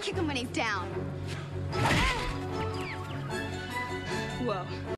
kick him when he's down. Whoa.